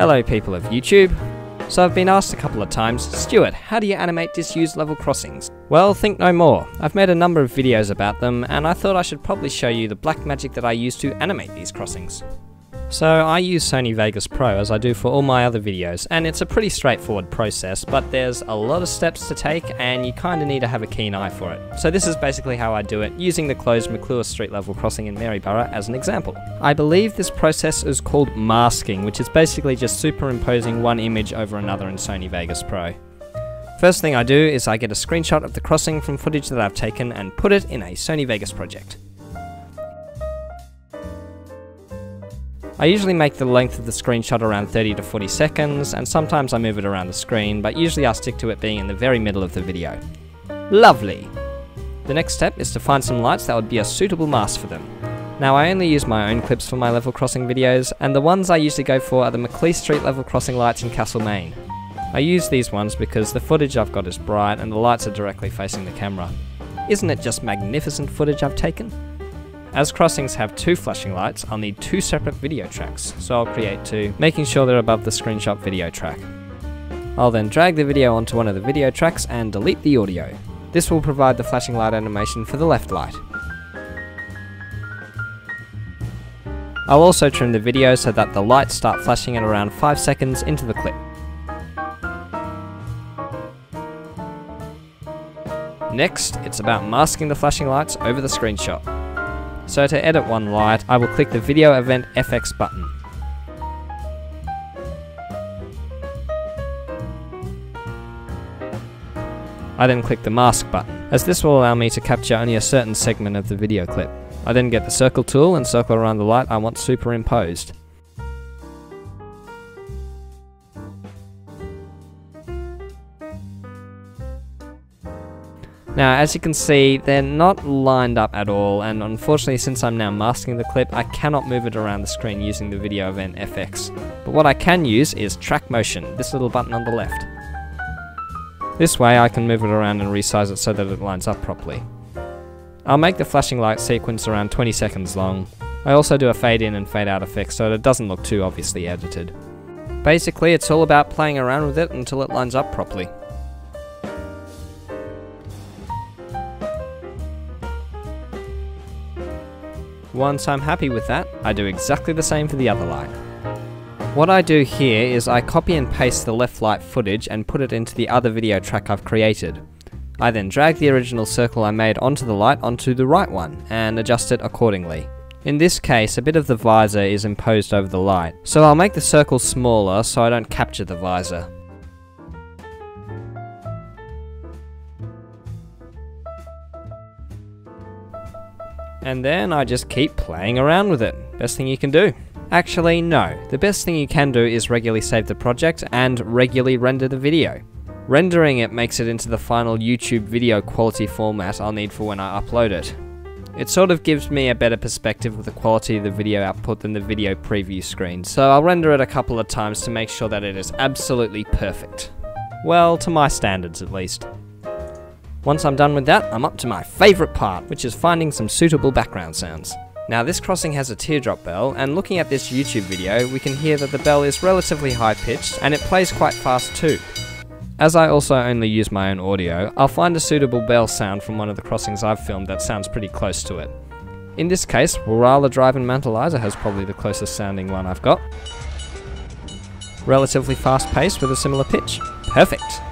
Hello people of YouTube. So I've been asked a couple of times, Stuart, how do you animate disused level crossings? Well, think no more. I've made a number of videos about them, and I thought I should probably show you the black magic that I use to animate these crossings. So I use Sony Vegas Pro as I do for all my other videos, and it's a pretty straightforward process, but there's a lot of steps to take and you kinda need to have a keen eye for it. So this is basically how I do it, using the closed McClure Street level crossing in Maryborough as an example. I believe this process is called masking, which is basically just superimposing one image over another in Sony Vegas Pro. First thing I do is I get a screenshot of the crossing from footage that I've taken and put it in a Sony Vegas project. I usually make the length of the screenshot around 30 to 40 seconds, and sometimes I move it around the screen, but usually I stick to it being in the very middle of the video. Lovely! The next step is to find some lights that would be a suitable mask for them. Now I only use my own clips for my level crossing videos, and the ones I usually go for are the Macleay Street level crossing lights in Castlemaine. I use these ones because the footage I've got is bright and the lights are directly facing the camera. Isn't it just magnificent footage I've taken? As crossings have two flashing lights, I'll need two separate video tracks, so I'll create two, making sure they're above the screenshot video track. I'll then drag the video onto one of the video tracks and delete the audio. This will provide the flashing light animation for the left light. I'll also trim the video so that the lights start flashing at around 5 seconds into the clip. Next, it's about masking the flashing lights over the screenshot. So to edit one light, I will click the Video Event FX button. I then click the Mask button, as this will allow me to capture only a certain segment of the video clip. I then get the Circle tool and circle around the light I want superimposed. Now, as you can see, they're not lined up at all, and unfortunately, since I'm now masking the clip, I cannot move it around the screen using the Video Event FX. But what I can use is Track Motion, this little button on the left. This way I can move it around and resize it so that it lines up properly. I'll make the flashing light sequence around 20 seconds long. I also do a fade in and fade out effect so that it doesn't look too obviously edited. Basically, it's all about playing around with it until it lines up properly. Once I'm happy with that, I do exactly the same for the other light. What I do here is I copy and paste the left light footage and put it into the other video track I've created. I then drag the original circle I made onto the light onto the right one, and adjust it accordingly. In this case, a bit of the visor is imposed over the light, so I'll make the circle smaller so I don't capture the visor. And then I just keep playing around with it. Best thing you can do. Actually, no. The best thing you can do is regularly save the project and regularly render the video. Rendering it makes it into the final YouTube video quality format I'll need for when I upload it. It sort of gives me a better perspective of the quality of the video output than the video preview screen, so I'll render it a couple of times to make sure that it is absolutely perfect. Well, to my standards at least. Once I'm done with that, I'm up to my favourite part, which is finding some suitable background sounds. Now this crossing has a teardrop bell, and looking at this YouTube video, we can hear that the bell is relatively high pitched, and it plays quite fast too. As I also only use my own audio, I'll find a suitable bell sound from one of the crossings I've filmed that sounds pretty close to it. In this case, Wooralla Drive and Mount Eliza has probably the closest sounding one I've got. Relatively fast paced with a similar pitch. Perfect!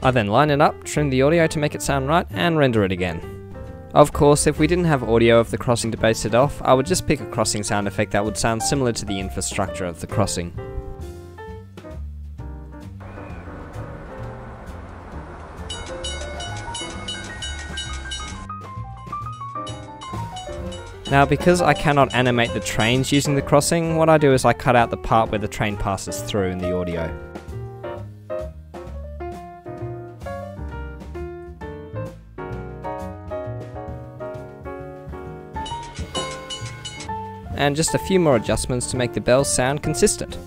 I then line it up, trim the audio to make it sound right, and render it again. Of course, if we didn't have audio of the crossing to base it off, I would just pick a crossing sound effect that would sound similar to the infrastructure of the crossing. Now because I cannot animate the trains using the crossing, what I do is I cut out the part where the train passes through in the audio. and just a few more adjustments to make the bells sound consistent.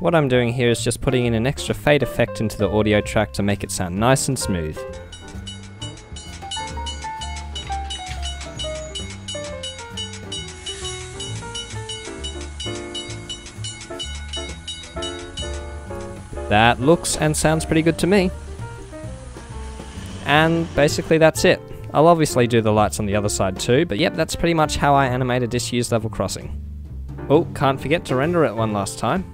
What I'm doing here is just putting in an extra fade effect into the audio track to make it sound nice and smooth. That looks and sounds pretty good to me. And basically that's it. I'll obviously do the lights on the other side too, but yep, that's pretty much how I animate a disused level crossing. Oh, can't forget to render it one last time.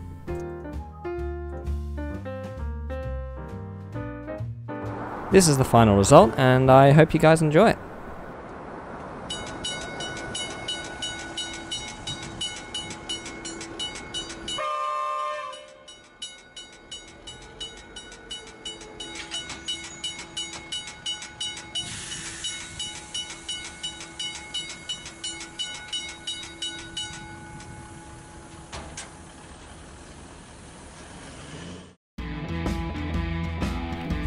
This is the final result, and I hope you guys enjoy it.